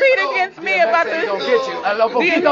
compete against me about this.